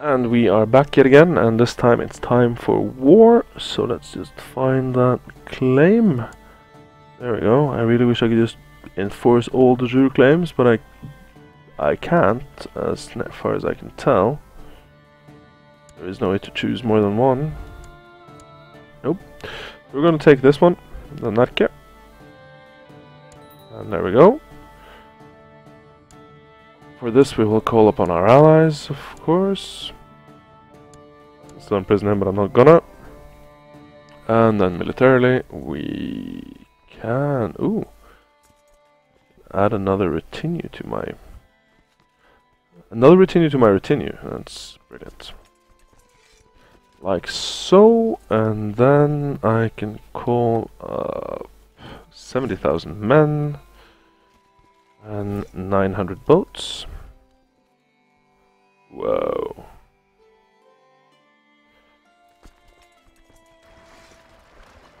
And we are back yet again, and this time it's time for war. So let's just find that claim. There we go. I really wish I could just enforce all de jure claims, but I I can't, as far as I can tell. There is no way to choose more than one. Nope. We're gonna take this one, the Natke. And there we go. For this we will call upon our allies, of course. Still imprison him, but I'm not gonna. And then militarily, we can... Ooh! Add another retinue to my... Another retinue to my retinue. That's brilliant. Like so, and then I can call uh, 70,000 men and 900 boats. Whoa.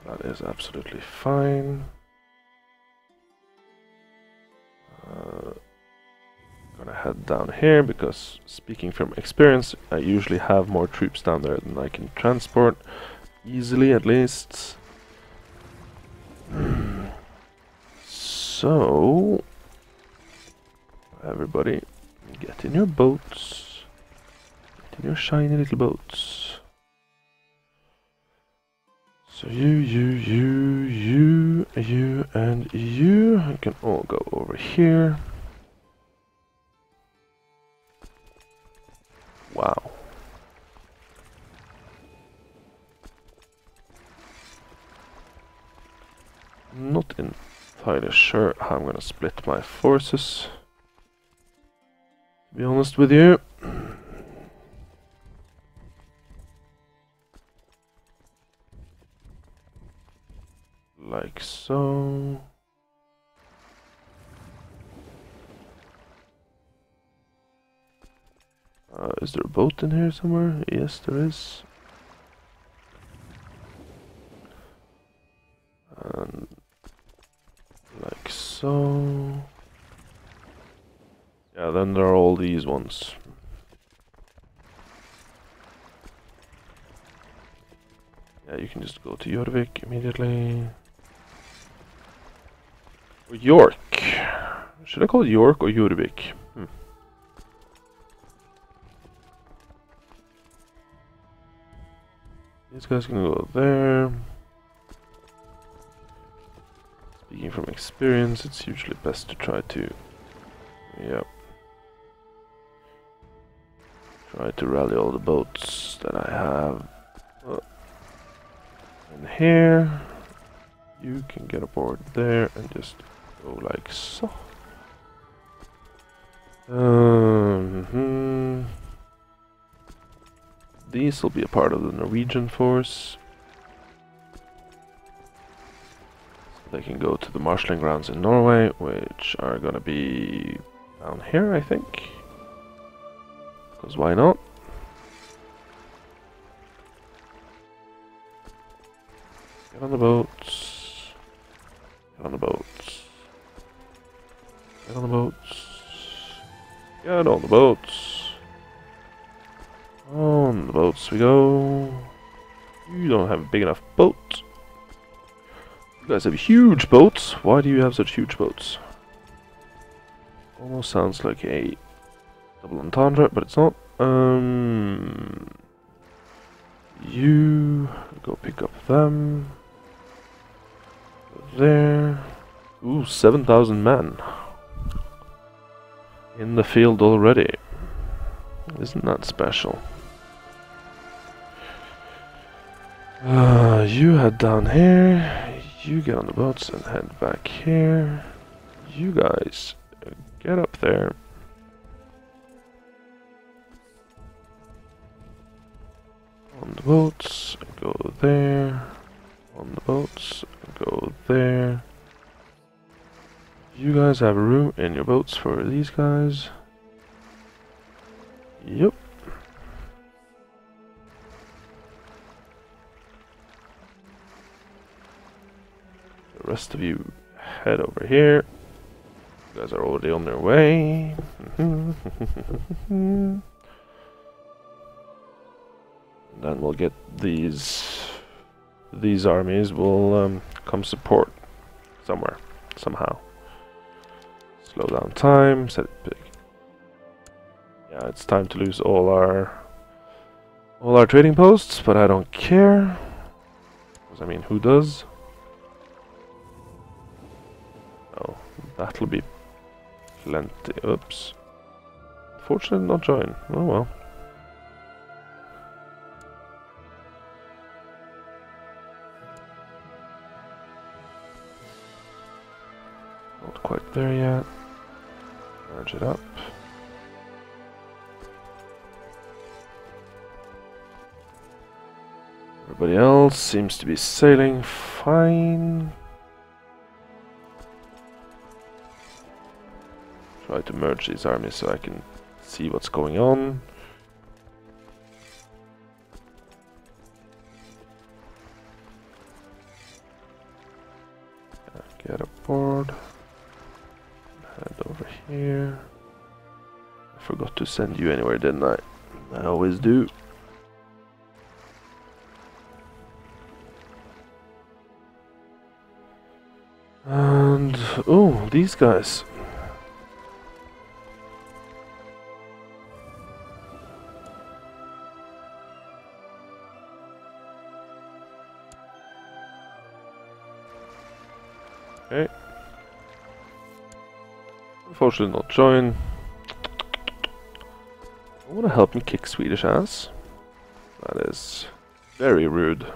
That is absolutely fine. Uh, gonna head down here because speaking from experience I usually have more troops down there than I can transport easily at least so everybody get in your boats get in your shiny little boats so you, you, you, you, you, and you can all go over here. Wow. Not entirely sure how I'm gonna split my forces. Be honest with you. like so. Uh, is there a boat in here somewhere? Yes, there is. And like so. Yeah, then there are all these ones. Yeah, you can just go to Jorvik immediately. Or York. Should I call it York or Jorvik? Hmm. These guys can go there. Speaking from experience, it's usually best to try to... Yep. Try to rally all the boats that I have. Uh, in here. You can get aboard there and just go like so. Um, hmm. These will be a part of the Norwegian force. They can go to the marshalling grounds in Norway, which are gonna be down here, I think. Because why not? Get on the boats. Get on the boats. Get on the boats. Get on the boats. On the boats we go. You don't have a big enough boat. You guys have huge boats. Why do you have such huge boats? Almost sounds like a entendre, but it's not. Um, you go pick up them. There. Ooh, 7,000 men. In the field already. Isn't that special? Uh, you head down here. You get on the boats and head back here. You guys get up there. On the boats, go there. On the boats, go there. You guys have room in your boats for these guys. Yep. The rest of you head over here. You guys are already on their way. Then we'll get these these armies will um, come support somewhere, somehow. Slow down time, set it big. Yeah, it's time to lose all our all our trading posts, but I don't care. Because I mean, who does? Oh, that'll be plenty. Oops. Fortunately, not join. Oh well. Seems to be sailing fine. Try to merge these armies so I can see what's going on. Get aboard. Head over here. I forgot to send you anywhere, didn't I? I always do. These guys. Okay. Unfortunately not join. I want to help me kick Swedish ass. That is very rude.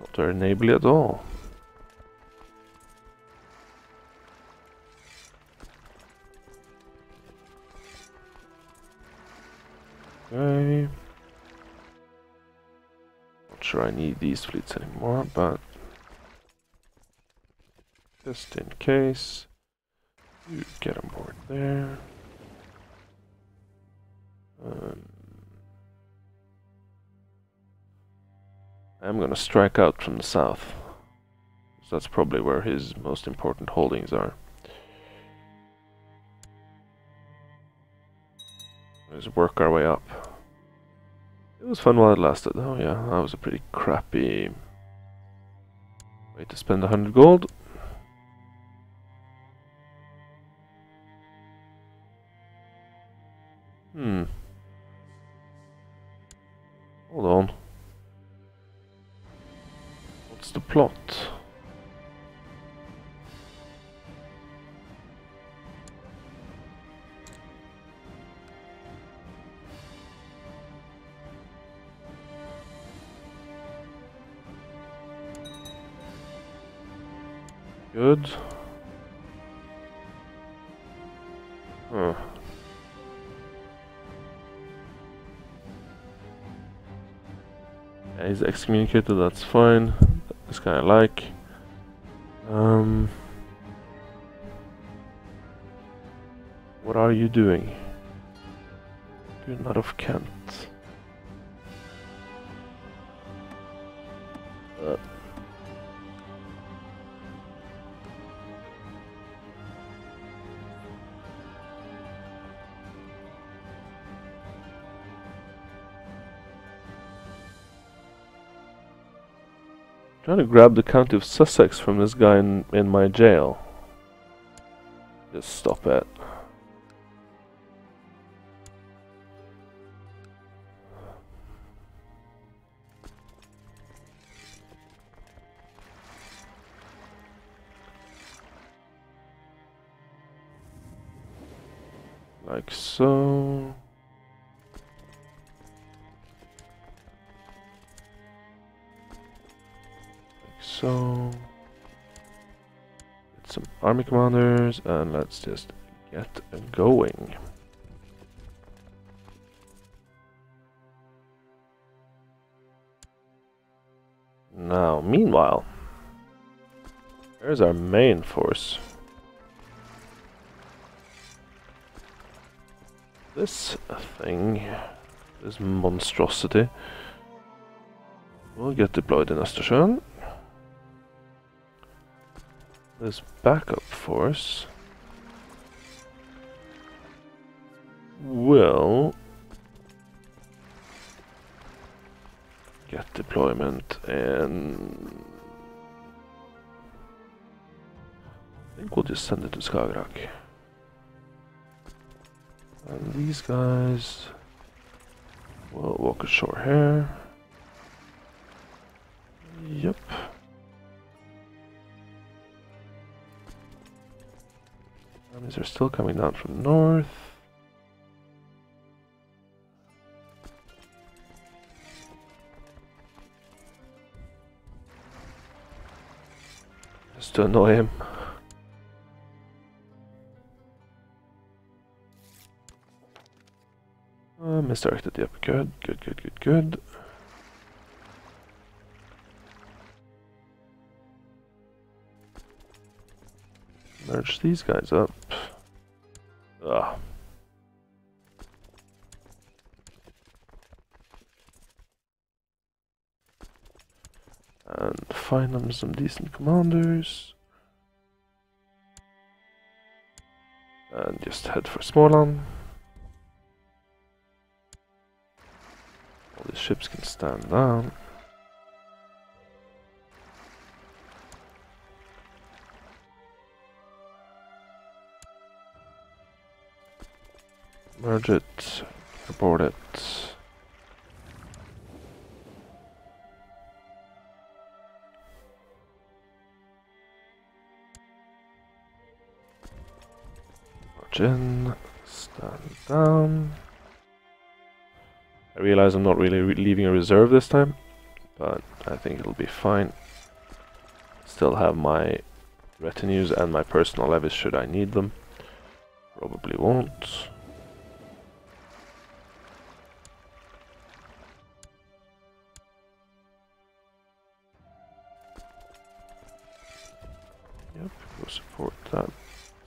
Not very neighborly at all. Sure I need these fleets anymore, but just in case, you get on board there. Um, I'm gonna strike out from the south. So that's probably where his most important holdings are. Let's work our way up. It was fun while it lasted. Oh yeah, that was a pretty crappy way to spend a hundred gold. Hmm. Hold on. What's the plot? Good. Huh. Yeah, he's excommunicated, that's fine. This guy I like. Um, what are you doing? You're not of Kent. Trying to grab the county of Sussex from this guy in, in my jail. Just stop it. Like so. So get some army commanders and let's just get going. Now, meanwhile, there's our main force. This thing, this monstrosity, will get deployed in Östersjön this backup force will get deployment and I think we'll just send it to Skagerrak. And these guys will walk ashore here. Yep. Armies are still coming down from north. Just to annoy him. Uh, misdirected, yep, good, good, good, good, good. Merge these guys up. Ugh. And find them some decent commanders. And just head for Småland. All the ships can stand down. Merge it, report it. March in, stand down. I realize I'm not really re leaving a reserve this time, but I think it'll be fine. Still have my retinues and my personal levies should I need them. Probably won't. Yep, go support that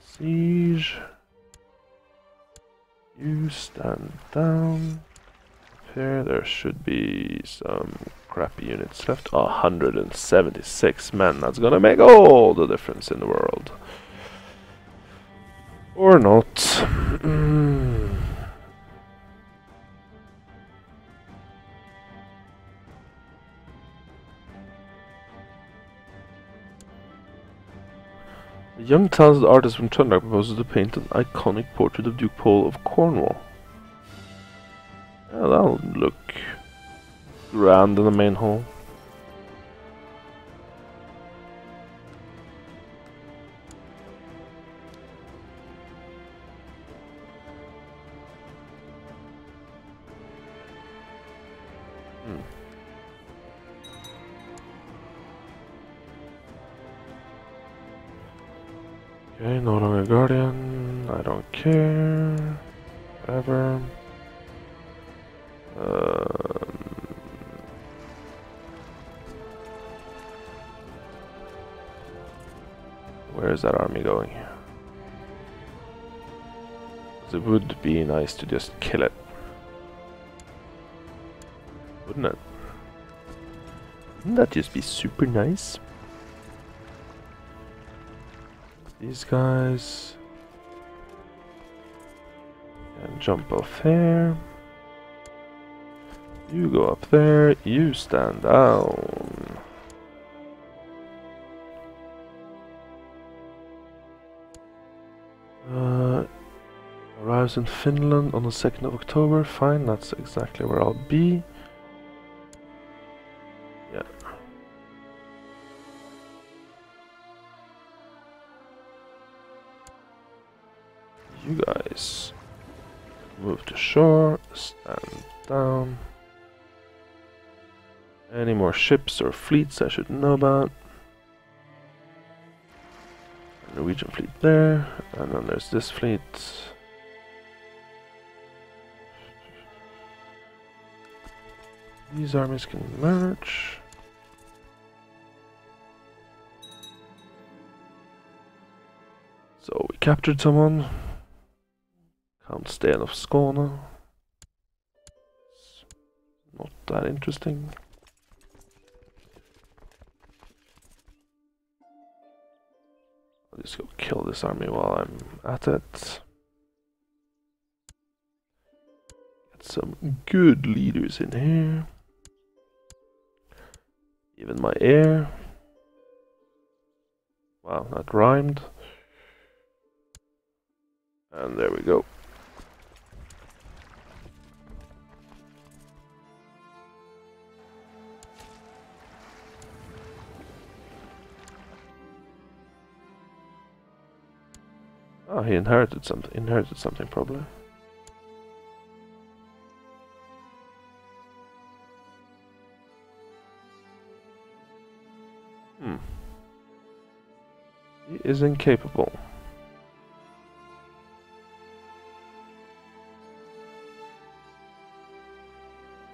siege. You stand down. Here, there should be some crappy units left. Oh, 176 men. That's gonna make all the difference in the world. Or not. Young talented artist from Trøndelag proposes to paint an iconic portrait of Duke Paul of Cornwall. Yeah, that'll look grand in the main hall. Guardian. I don't care. Ever. Um, where is that army going? It would be nice to just kill it. Wouldn't it? Wouldn't that just be super nice? These guys. And jump off here. You go up there, you stand down. Uh, arrives in Finland on the 2nd of October, fine, that's exactly where I'll be. You guys move to shore, stand down. Any more ships or fleets I should know about? Norwegian fleet there, and then there's this fleet. These armies can merge. So we captured someone. Count Sten of Skåne. Not that interesting. I'll just go kill this army while I'm at it. Get some good leaders in here. Even my heir. Wow, that rhymed. And there we go. Oh, he inherited something. Inherited something, probably. Hmm. He is incapable.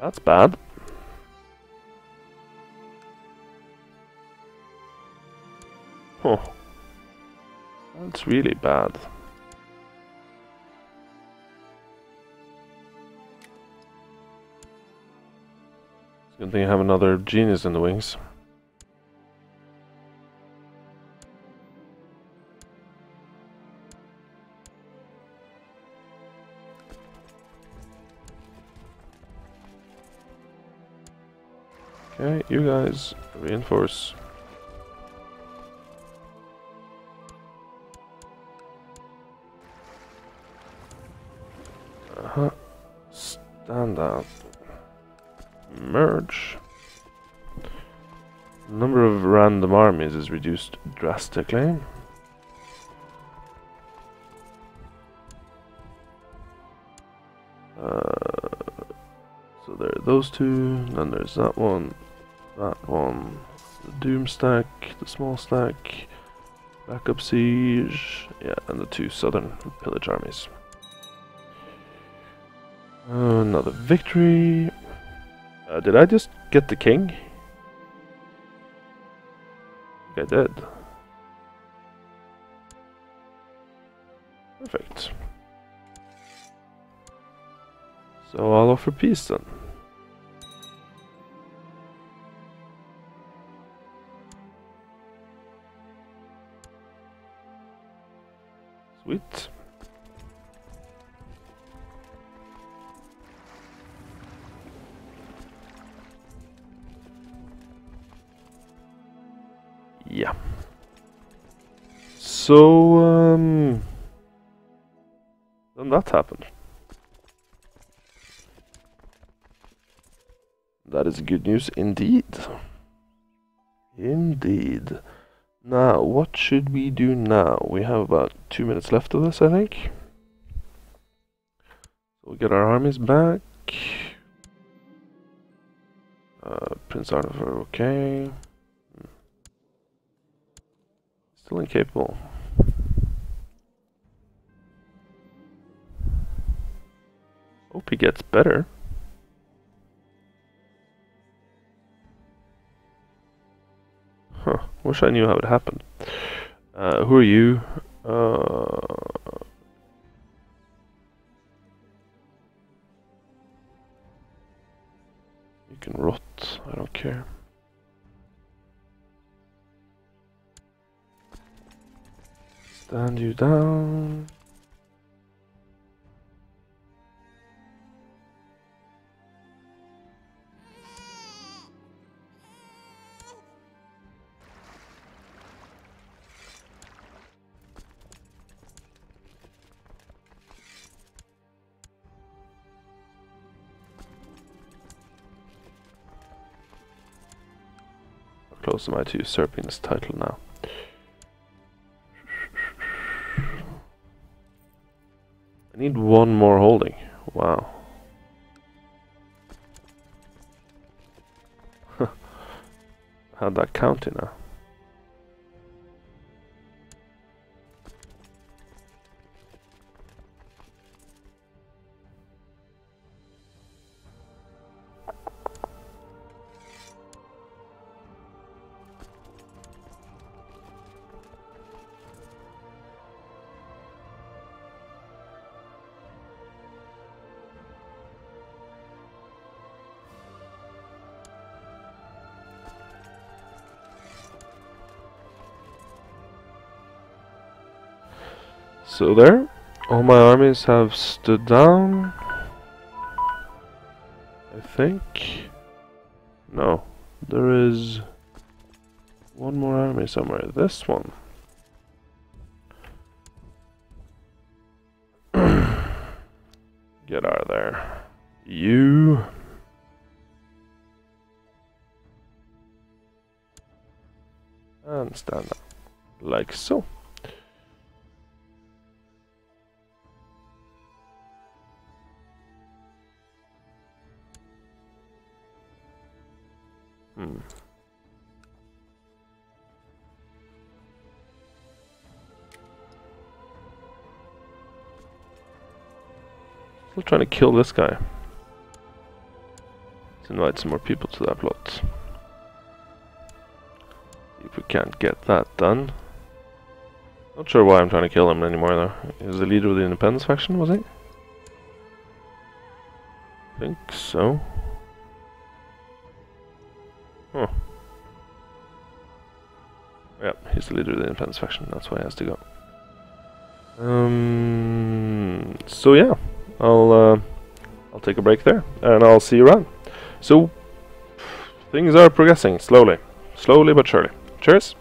That's bad. Huh. That's really bad. It's good thing I have another genius in the wings. Okay, you guys reinforce. Stand up. Merge. Number of random armies is reduced drastically. Uh, so there are those two, then there's that one, that one, the Doom stack, the small stack, backup siege, yeah, and the two southern pillage armies. Another victory. Uh, did I just get the king? I did. Perfect. So I'll offer peace then. Sweet. So, um... Then that happened. That is good news indeed. Indeed. Now, what should we do now? We have about two minutes left of this, I think. We'll get our armies back. Uh, Prince Arthur, okay. Still incapable. Hope he gets better. Huh. Wish I knew how it happened. Uh, who are you? Uh, you can rot. I don't care. Stand you down. Close am I to usurping title now? Need one more holding. Wow. How'd that count in now? So there, all my armies have stood down. I think. No, there is one more army somewhere. This one. Get out of there. You. And stand up. Like so. Still trying to kill this guy. Let's invite some more people to that plot. If we can't get that done. Not sure why I'm trying to kill him anymore though. Was the leader of the independence faction, was he? Think so. Huh. Yep, he's the leader of the independence faction, that's why he has to go. Um, so yeah. I'll uh, I'll take a break there, and I'll see you around. So things are progressing slowly, slowly but surely. Cheers.